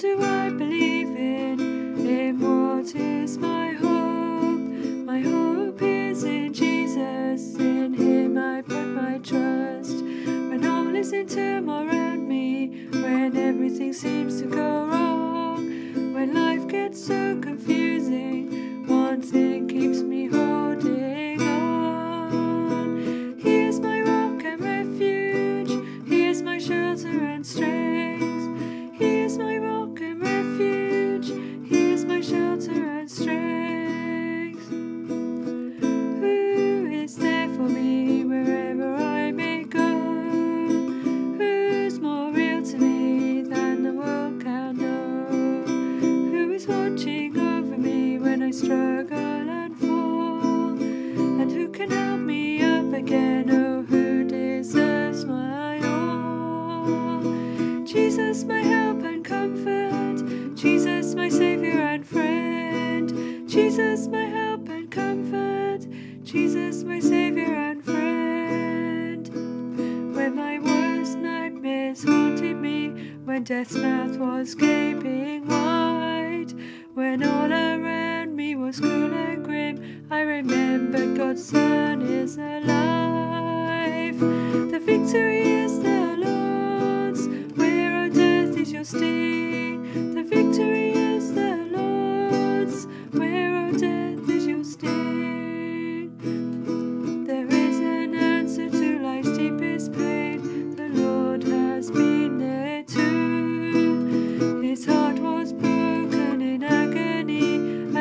do I believe in? In what is my hope? My hope is in Jesus. In Him I put my trust. When all is in turmoil around me, when everything seems to go wrong, when life gets so confusing, I struggle and fall? And who can help me up again? Oh, who deserves my all? Jesus, my help and comfort. Jesus, my Savior and friend. Jesus, my help and comfort. Jesus, my Savior and friend. When my worst nightmares haunted me, when death's mouth was gaping wide, when all around me was cruel and grim, I remembered God's Son is alive.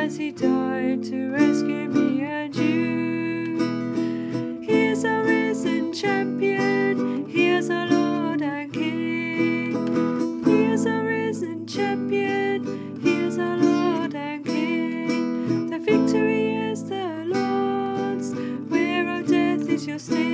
as he died to rescue me and you. He is a risen champion, he is a Lord and King. He is a risen champion, he is a Lord and King. The victory is the Lord's, where our death is your stay?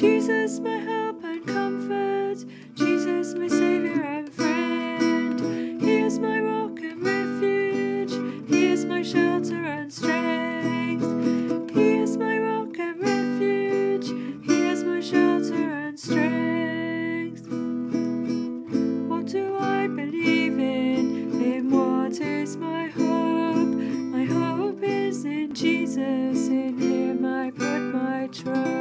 Jesus, my help and comfort, Jesus, my Savior and friend. He is my rock and refuge, He is my shelter and strength. He is my rock and refuge, He is my shelter and strength. What do I believe in? In what is my hope? My hope is in Jesus, in Him I put my trust.